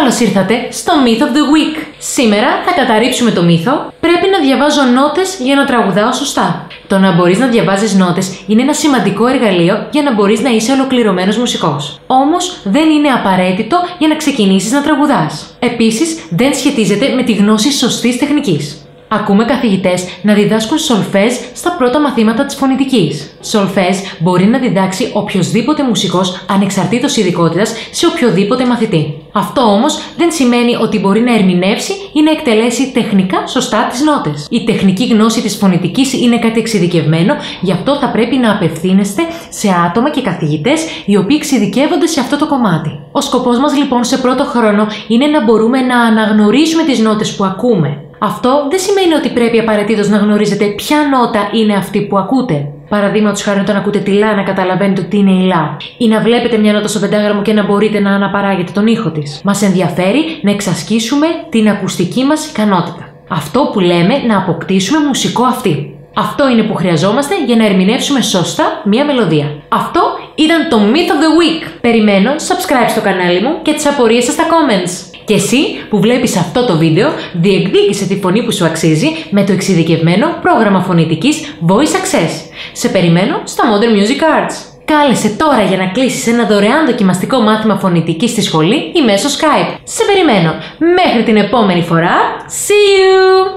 Καλώς ήρθατε στο Myth of the Week. Σήμερα θα καταρρύψουμε το μύθο «Πρέπει να διαβάζω νότες για να τραγουδάω σωστά». Το να μπορείς να διαβάζεις νότες είναι ένα σημαντικό εργαλείο για να μπορείς να είσαι ολοκληρωμένος μουσικός. Όμως δεν είναι απαραίτητο για να ξεκινήσεις να τραγουδάς. Επίσης δεν σχετίζεται με τη γνώση σωστής τεχνικής. Ακούμε καθηγητές να διδάσκουν σολφέζ στα πρώτα μαθήματα της φωνητικής. Σολφέζ μπορεί να διδάξει οποιοδήποτε μουσικός ανεξαρτήτως ειδικότητας σε οποιοδήποτε μαθητή. Αυτό όμως δεν σημαίνει ότι μπορεί να ερμηνεύσει ή να εκτελέσει τεχνικά σωστά τις νότες. Η τεχνική γνώση της φωνητικής είναι κάτι εξειδικευμένο, γι' αυτό θα πρέπει να απευθύνεστε σε άτομα και καθηγητές οι οποίοι εξειδικεύονται σε αυτό το κομμάτι. Ο σκοπός μας λοιπόν σε πρώτο χρόνο είναι να μπορούμε να αναγνωρίσουμε τις νότες που ακούμε αυτό δεν σημαίνει ότι πρέπει απαραίτητος να γνωρίζετε ποια νότα είναι αυτή που ακούτε. Παραδείγματος χάρη, όταν ακούτε τη λά, να καταλαβαίνετε ότι είναι η λά. Ή να βλέπετε μια νότα στο πεντάγραμμο και να μπορείτε να αναπαράγετε τον ήχο της. Μας ενδιαφέρει να εξασκήσουμε την ακουστική μας ικανότητα. Αυτό που λέμε να αποκτήσουμε μουσικό αυτή. Αυτό είναι που χρειαζόμαστε για να ερμηνεύσουμε σωστά μία μελωδία. Αυτό ήταν το Myth of the Week. Περιμένω subscribe στο κανάλι μου και τις απορίες σας στα comments. Και εσύ που βλέπεις αυτό το βίντεο, διεκδίκησε τη φωνή που σου αξίζει με το εξειδικευμένο πρόγραμμα φωνητικής Voice Access. Σε περιμένω στο Modern Music Arts. Κάλεσε τώρα για να κλείσεις ένα δωρεάν δοκιμαστικό μάθημα φωνητικής στη σχολή ή μέσω Skype. Σε περιμένω. Μέχρι την επόμενη φορά. See you!